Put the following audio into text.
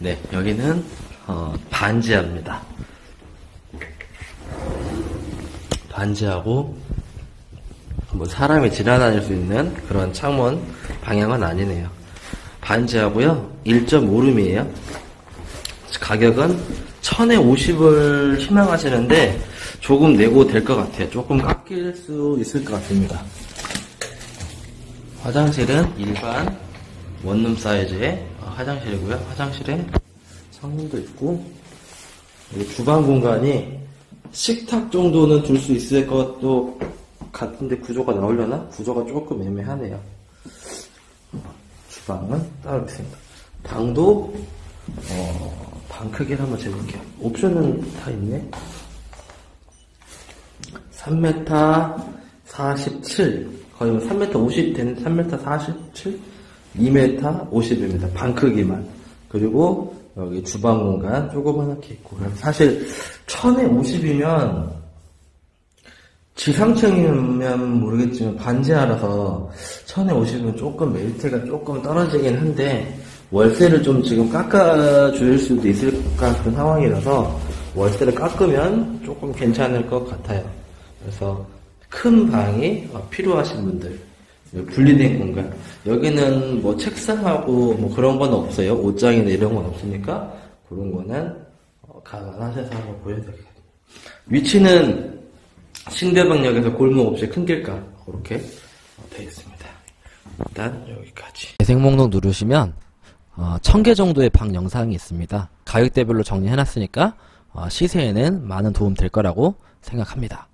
네, 여기는 어, 반지하입니다. 반지하고 뭐 사람이 지나다닐 수 있는 그런 창문 방향은 아니네요. 반지하고요. 1.5룸이에요. 가격은 1000에 50을 희망하시는데 조금 내고 될 것 같아요. 조금 깎일 수 있을 것 같습니다. 화장실은 일반 원룸 사이즈의 화장실이고요. 화장실에 창문도 있고 주방 공간이 식탁 정도는 둘 수 있을 것도 같은데 구조가 나오려나? 구조가 조금 애매하네요. 주방은 따로 있습니다. 방도 어, 방 크기를 한번 재볼게요. 옵션은 다 있네. 3m 47 거의 뭐 3m 50 되는 3m 47 2m 50입니다. 방 크기만 그리고 여기 주방 공간 조그맣게 있고 사실 1000에 50이면 지상층이면 모르겠지만 반지하라서 1000에 50은 조금 메리트가 조금 떨어지긴 한데 월세를 좀 지금 깎아줄 수도 있을 것 같은 상황이라서 월세를 깎으면 조금 괜찮을 것 같아요. 그래서 큰 방이 필요하신 분들 분리된 공간 여기는 뭐 책상하고 뭐 그런 건 없어요. 옷장이나 이런 건 없으니까 그런 거는 어, 감안하셔서 한번 보여드릴게요. 위치는 신대방역에서 골목 없이 큰 길가 그렇게 되어 있습니다. 일단 여기까지. 재생 목록 누르시면 어, 1000개 정도의 방 영상이 있습니다. 가격대별로 정리해놨으니까 어, 시세에는 많은 도움 될 거라고 생각합니다.